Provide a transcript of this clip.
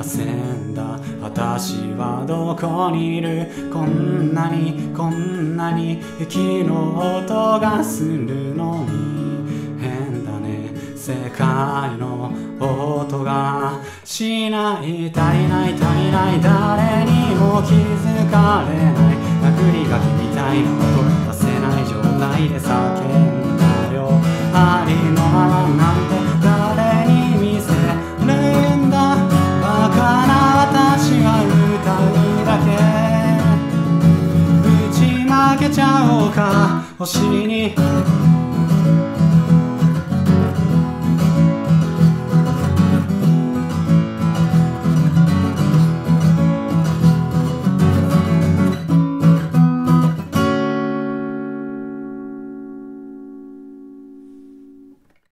螺旋だ。私はどこにいる？こんなにこんなに息の音がするのに。変だね。世界の音がしない足りない。足りない誰にも気づかれない。殴り書きみたいな音出せない状態で叫んだよ。ありのままちゃおうか。お尻に。